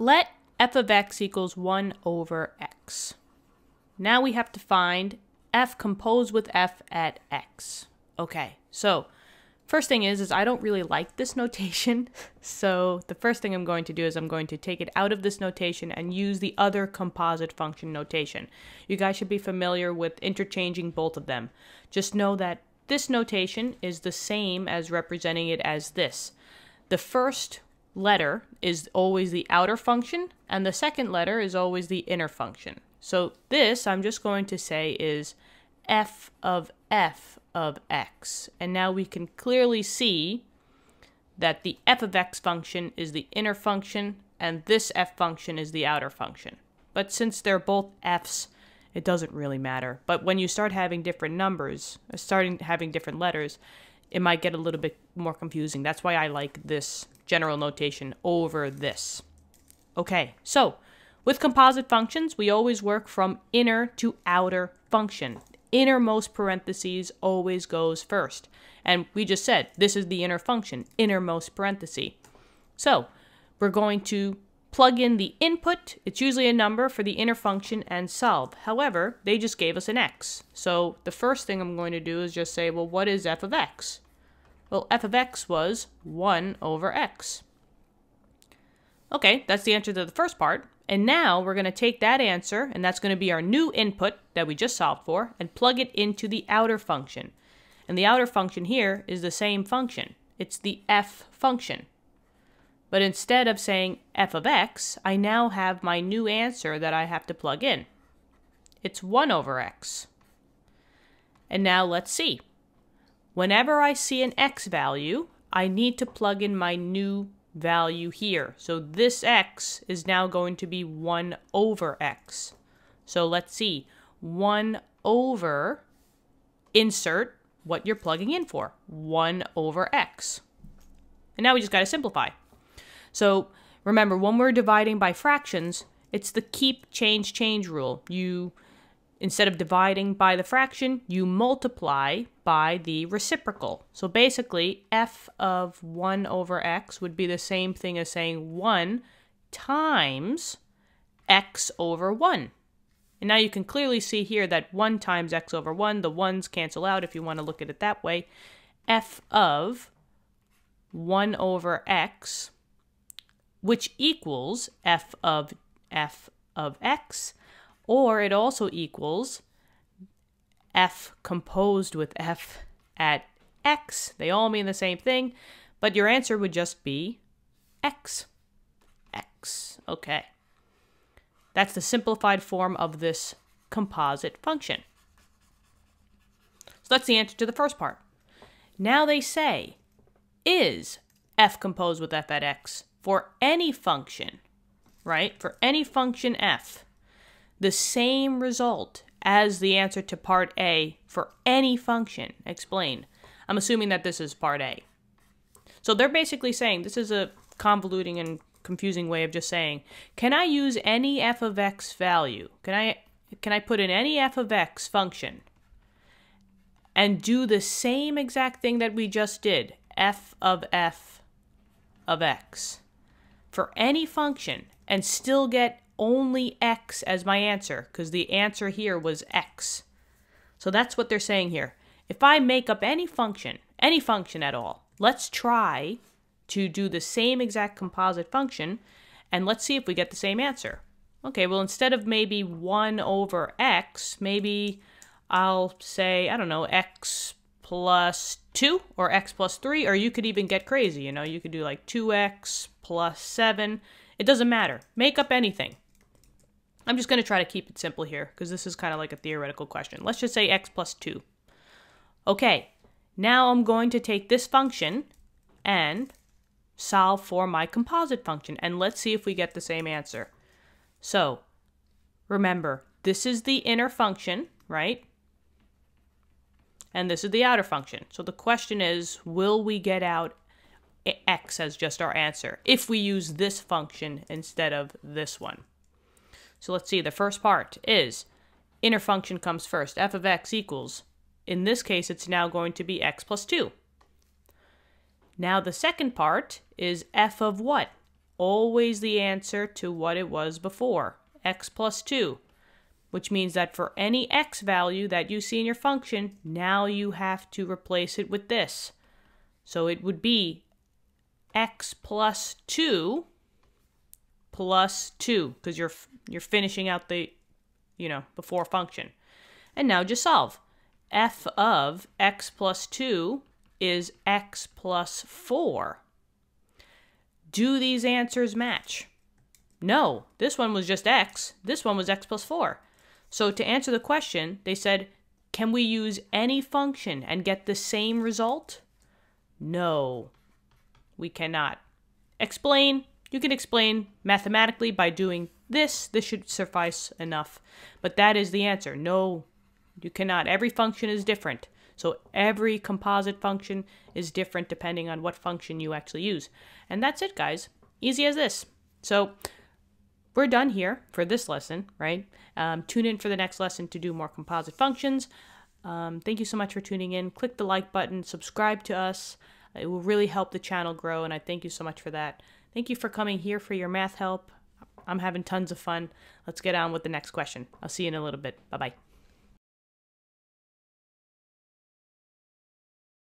Let f of x equals 1 over x. Now we have to find f composed with f at x. Okay, so first thing is, is I don't really like this notation. So the first thing I'm going to do is I'm going to take it out of this notation and use the other composite function notation. You guys should be familiar with interchanging both of them. Just know that this notation is the same as representing it as this. The first letter is always the outer function, and the second letter is always the inner function. So this, I'm just going to say, is f of f of x. And now we can clearly see that the f of x function is the inner function, and this f function is the outer function. But since they're both f's, it doesn't really matter. But when you start having different numbers, starting having different letters, it might get a little bit more confusing. That's why I like this general notation over this. Okay, so with composite functions, we always work from inner to outer function. Innermost parentheses always goes first. And we just said this is the inner function, innermost parenthesis. So we're going to plug in the input, it's usually a number for the inner function, and solve. However, they just gave us an x. So the first thing I'm going to do is just say, well, what is f of x? Well, f of x was 1 over x. Okay, that's the answer to the first part. And now we're going to take that answer, and that's going to be our new input that we just solved for, and plug it into the outer function. And the outer function here is the same function. It's the f function. But instead of saying f of x, I now have my new answer that I have to plug in. It's 1 over x. And now let's see. Whenever I see an x value, I need to plug in my new value here. So this x is now going to be 1 over x. So let's see. 1 over, insert what you're plugging in for. 1 over x. And now we just got to simplify. So remember, when we're dividing by fractions, it's the keep, change, change rule. You Instead of dividing by the fraction, you multiply by the reciprocal. So basically, f of 1 over x would be the same thing as saying 1 times x over 1. And now you can clearly see here that 1 times x over 1, the 1's cancel out if you want to look at it that way. f of 1 over x, which equals f of f of x, or it also equals f composed with f at x. They all mean the same thing, but your answer would just be x. x. Okay. That's the simplified form of this composite function. So that's the answer to the first part. Now they say, is f composed with f at x for any function, right? For any function f, the same result as the answer to part A for any function. Explain. I'm assuming that this is part A. So they're basically saying this is a convoluting and confusing way of just saying, can I use any f of x value? Can I can I put in any f of x function and do the same exact thing that we just did, f of f of x, for any function and still get only x as my answer because the answer here was x. So that's what they're saying here. If I make up any function, any function at all, let's try to do the same exact composite function and let's see if we get the same answer. Okay, well, instead of maybe 1 over x, maybe I'll say, I don't know, x plus 2 or x plus 3, or you could even get crazy, you know, you could do like 2x plus 7. It doesn't matter. Make up anything. I'm just going to try to keep it simple here because this is kind of like a theoretical question. Let's just say x plus 2. Okay, now I'm going to take this function and solve for my composite function. And let's see if we get the same answer. So, remember, this is the inner function, right? And this is the outer function. So the question is, will we get out x as just our answer if we use this function instead of this one? So let's see, the first part is inner function comes first. f of x equals, in this case, it's now going to be x plus 2. Now the second part is f of what? always the answer to what it was before, x plus 2, which means that for any x value that you see in your function, now you have to replace it with this. So it would be x plus 2 plus 2 because you're you're finishing out the you know before function. And now just solve. f of x plus 2 is x plus 4. Do these answers match? No, this one was just x. This one was x plus 4. So to answer the question, they said, can we use any function and get the same result? No, we cannot. Explain. You can explain mathematically by doing this. This should suffice enough. But that is the answer. No, you cannot. Every function is different. So every composite function is different depending on what function you actually use. And that's it, guys. Easy as this. So we're done here for this lesson, right? Um, tune in for the next lesson to do more composite functions. Um, thank you so much for tuning in. Click the like button, subscribe to us. It will really help the channel grow, and I thank you so much for that. Thank you for coming here for your math help. I'm having tons of fun. Let's get on with the next question. I'll see you in a little bit. Bye bye.